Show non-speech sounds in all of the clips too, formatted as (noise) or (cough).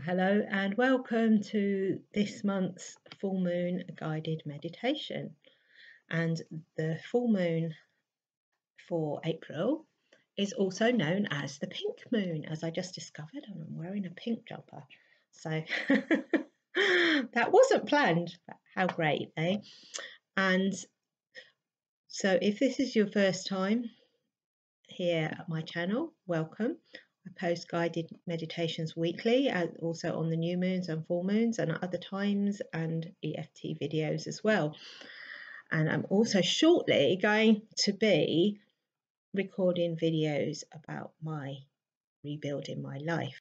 Hello and welcome to this month's full moon guided meditation. And the full moon for April is also known as the pink moon, as I just discovered, and I'm wearing a pink jumper. So (laughs) that wasn't planned. How great, eh? And so if this is your first time here at my channel, welcome. I post guided meditations weekly, and also on the new moons and full moons, and other times, and EFT videos as well. And I'm also shortly going to be recording videos about my rebuilding my life.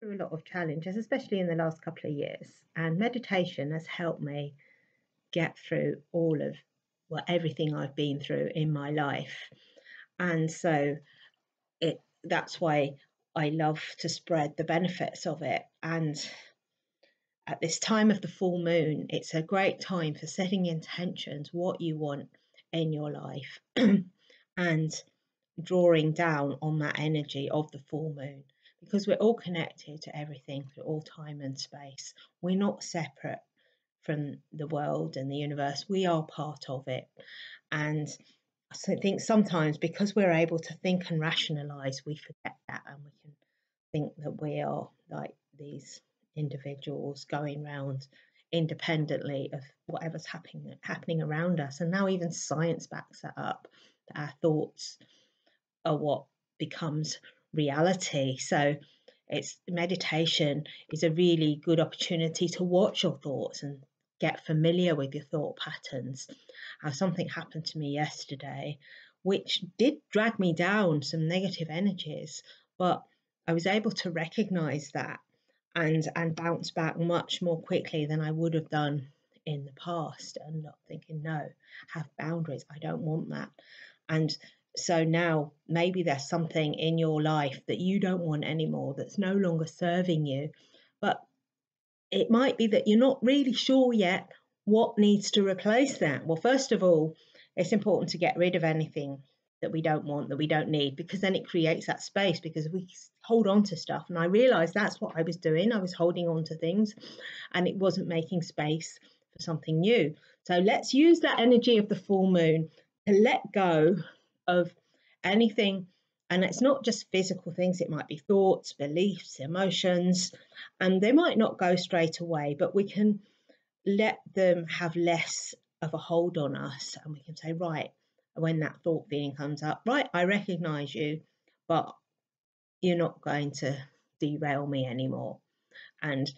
Through a lot of challenges, especially in the last couple of years, and meditation has helped me get through all of well everything I've been through in my life and so it that's why I love to spread the benefits of it. And at this time of the full moon it's a great time for setting intentions what you want in your life (clears throat) and drawing down on that energy of the full moon. Because we're all connected to everything through all time and space. We're not separate from the world and the universe. We are part of it. And I think sometimes because we're able to think and rationalize, we forget that and we can think that we are like these individuals going around independently of whatever's happening happening around us. And now even science backs that up that our thoughts are what becomes reality. So it's meditation is a really good opportunity to watch your thoughts and get familiar with your thought patterns. How something happened to me yesterday, which did drag me down some negative energies, but I was able to recognize that and and bounce back much more quickly than I would have done in the past and not thinking no have boundaries I don't want that and so now maybe there's something in your life that you don't want anymore that's no longer serving you it might be that you're not really sure yet what needs to replace that. Well, first of all, it's important to get rid of anything that we don't want, that we don't need, because then it creates that space because we hold on to stuff. And I realized that's what I was doing. I was holding on to things and it wasn't making space for something new. So let's use that energy of the full moon to let go of anything and it's not just physical things, it might be thoughts, beliefs, emotions, and they might not go straight away, but we can let them have less of a hold on us. And we can say, right, when that thought feeling comes up, right, I recognize you, but you're not going to derail me anymore. And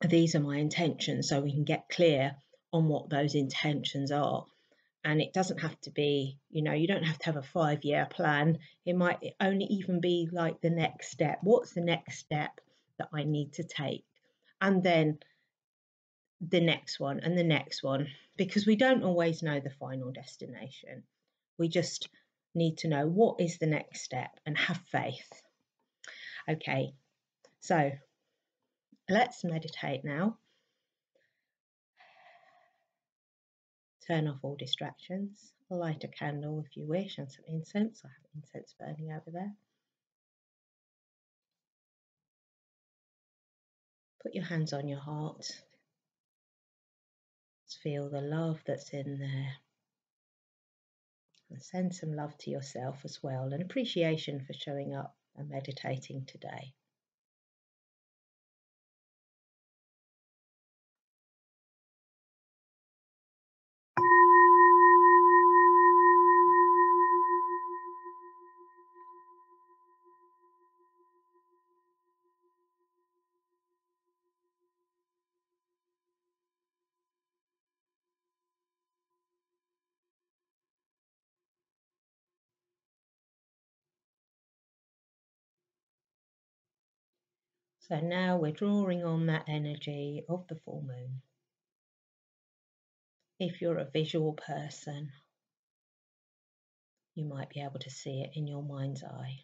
these are my intentions, so we can get clear on what those intentions are and it doesn't have to be you know you don't have to have a five year plan. It might only even be like the next step. What's the next step that i need to take? And then the next one and the next one because we don't always know the final destination. We just need to know what is the next step and have faith. Okay so let's meditate now Turn off all distractions. Light a candle if you wish and some incense. I have incense burning over there. Put your hands on your heart. Feel the love that's in there. And send some love to yourself as well and appreciation for showing up and meditating today. So now we're drawing on that energy of the full moon. If you're a visual person, you might be able to see it in your mind's eye.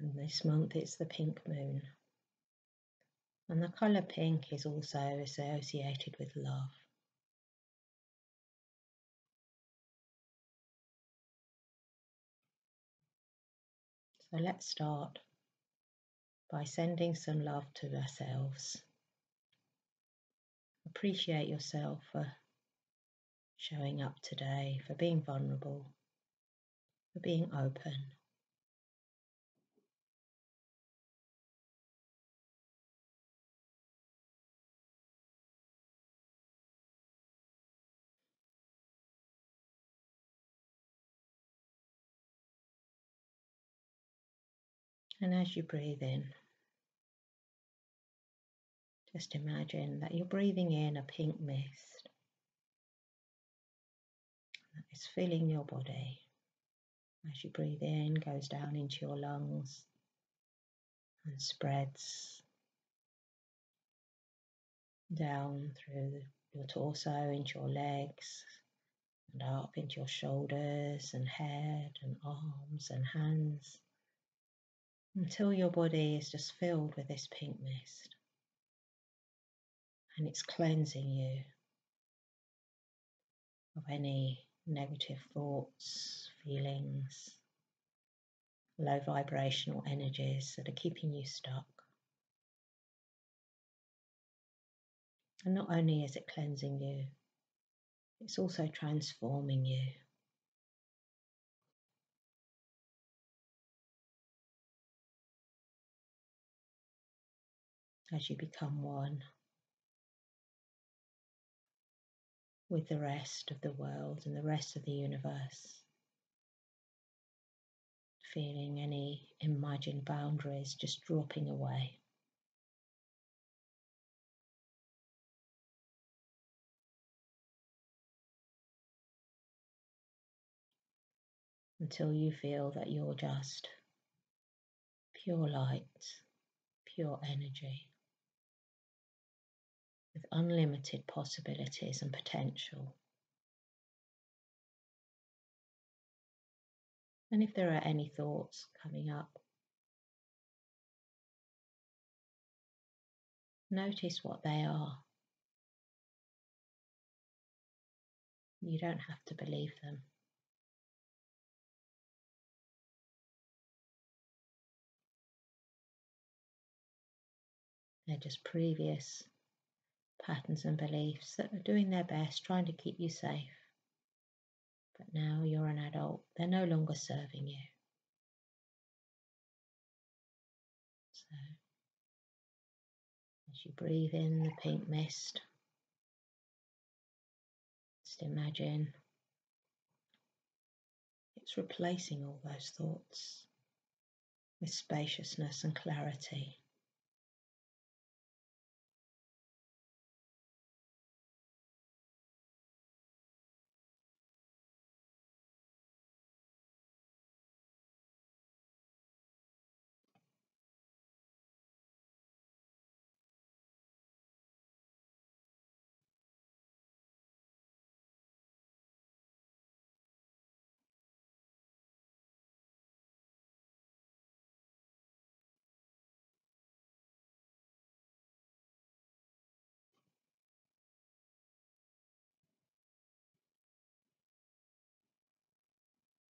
And this month it's the pink moon. And the colour pink is also associated with love. So let's start by sending some love to ourselves. Appreciate yourself for showing up today, for being vulnerable, for being open. And as you breathe in, just imagine that you're breathing in a pink mist that is filling your body. As you breathe in, goes down into your lungs and spreads down through your torso into your legs and up into your shoulders and head and arms and hands until your body is just filled with this pink mist and it's cleansing you of any negative thoughts, feelings, low vibrational energies that are keeping you stuck. And not only is it cleansing you, it's also transforming you. As you become one with the rest of the world and the rest of the universe, feeling any imagined boundaries just dropping away. until you feel that you're just pure light, pure energy, with unlimited possibilities and potential. And if there are any thoughts coming up, notice what they are. You don't have to believe them. They're just previous patterns and beliefs that are doing their best, trying to keep you safe. But now you're an adult, they're no longer serving you. So, as you breathe in the pink mist, just imagine it's replacing all those thoughts with spaciousness and clarity.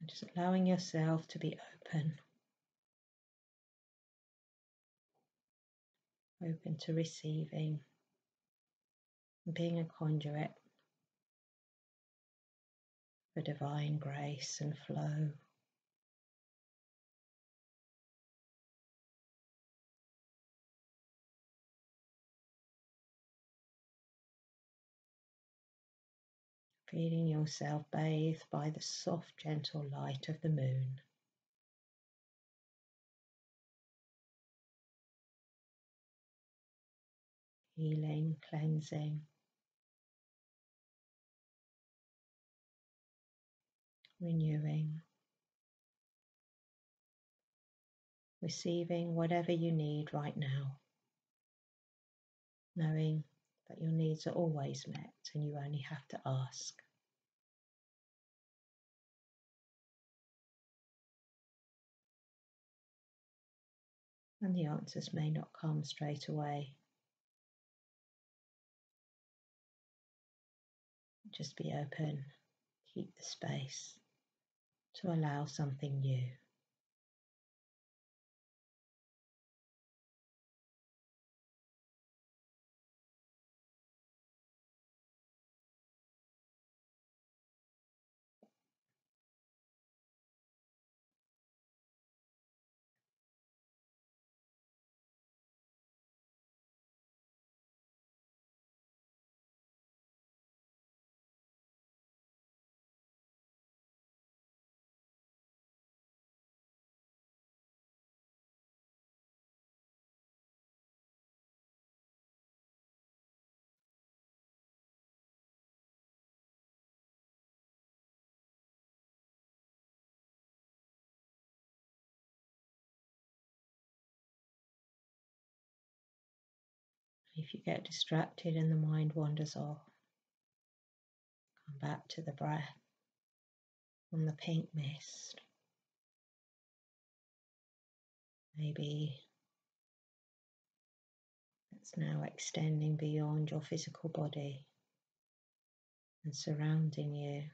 Just allowing yourself to be open. Open to receiving, and being a conduit for divine grace and flow. Feeling yourself bathed by the soft, gentle light of the moon. Healing, cleansing, renewing, receiving whatever you need right now, knowing that your needs are always met and you only have to ask. And the answers may not come straight away. Just be open, keep the space to allow something new. If you get distracted and the mind wanders off, come back to the breath on the pink mist. Maybe it's now extending beyond your physical body and surrounding you.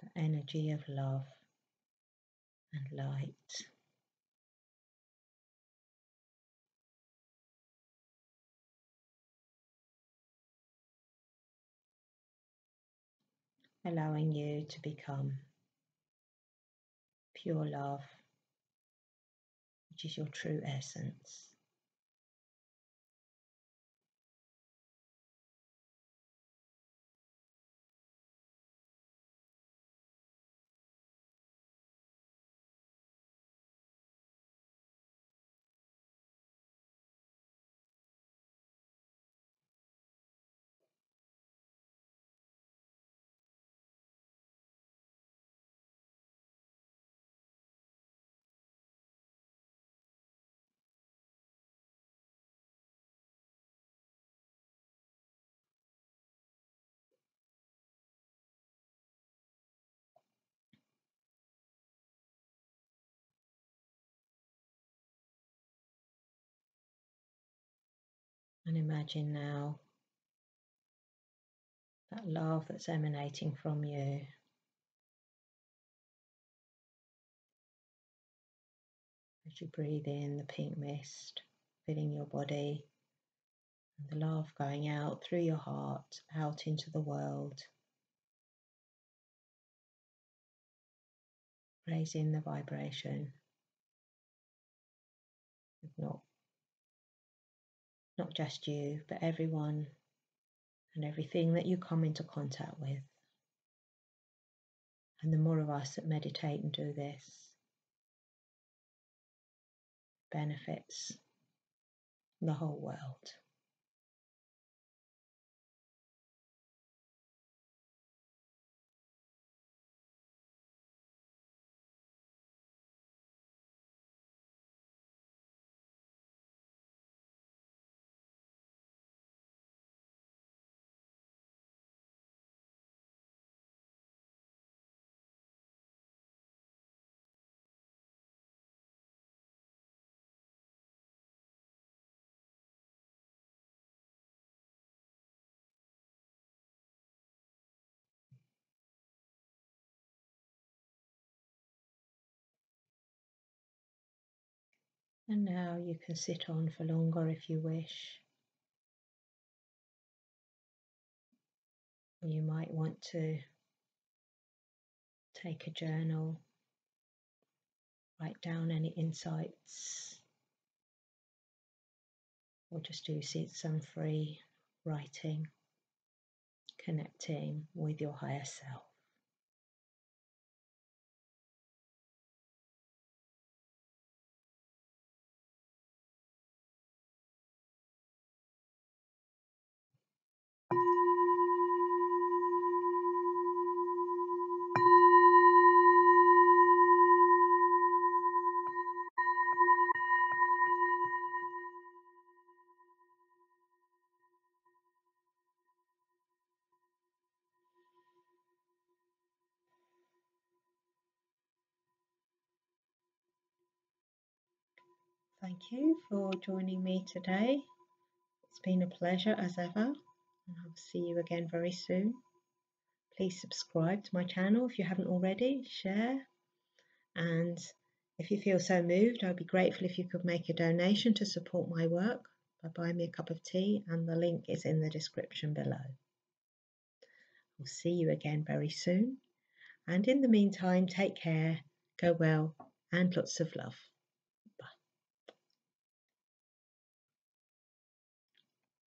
The energy of love and light. Allowing you to become pure love, which is your true essence. And imagine now that love that's emanating from you. As you breathe in the pink mist, filling your body, and the love going out through your heart, out into the world, raising the vibration not not just you, but everyone and everything that you come into contact with. And the more of us that meditate and do this, benefits the whole world. And now you can sit on for longer if you wish. You might want to take a journal, write down any insights, or just do some free writing, connecting with your higher self. Thank you for joining me today. It's been a pleasure as ever, and I'll see you again very soon. Please subscribe to my channel if you haven't already, share, and if you feel so moved, I'd be grateful if you could make a donation to support my work by buying me a cup of tea, and the link is in the description below. I'll see you again very soon, and in the meantime, take care, go well, and lots of love.